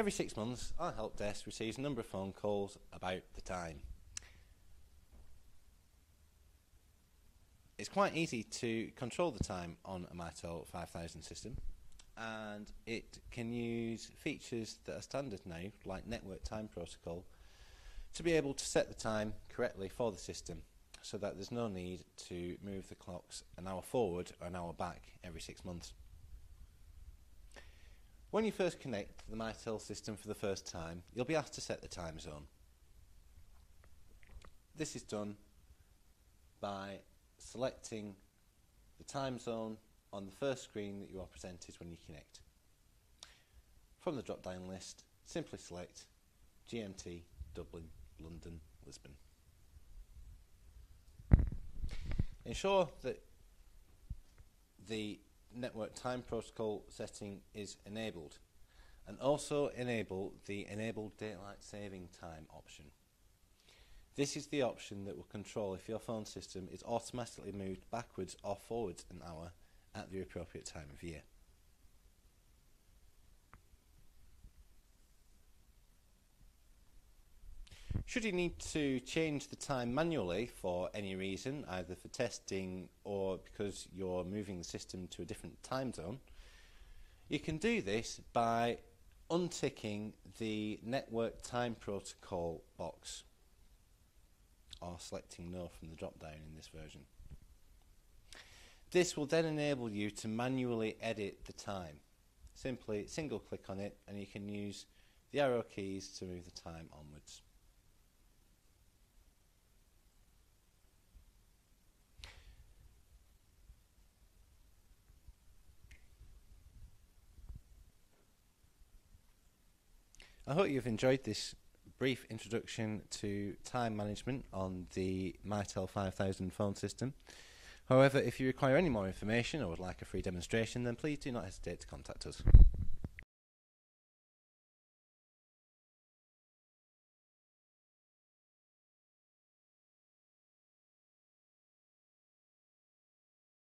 Every six months, our help desk receives a number of phone calls about the time. It's quite easy to control the time on a Mitel 5000 system and it can use features that are standard now, like network time protocol, to be able to set the time correctly for the system so that there's no need to move the clocks an hour forward or an hour back every six months. When you first connect to the Mitel system for the first time, you'll be asked to set the time zone. This is done by selecting the time zone on the first screen that you are presented when you connect. From the drop down list, simply select GMT, Dublin, London, Lisbon. Ensure that the network time protocol setting is enabled and also enable the enable daylight saving time option. This is the option that will control if your phone system is automatically moved backwards or forwards an hour at the appropriate time of year. Should you need to change the time manually for any reason, either for testing or because you're moving the system to a different time zone, you can do this by unticking the network time protocol box or selecting no from the drop down in this version. This will then enable you to manually edit the time. Simply single click on it and you can use the arrow keys to move the time onwards. I hope you've enjoyed this brief introduction to time management on the Mitel 5000 phone system. However, if you require any more information or would like a free demonstration, then please do not hesitate to contact us.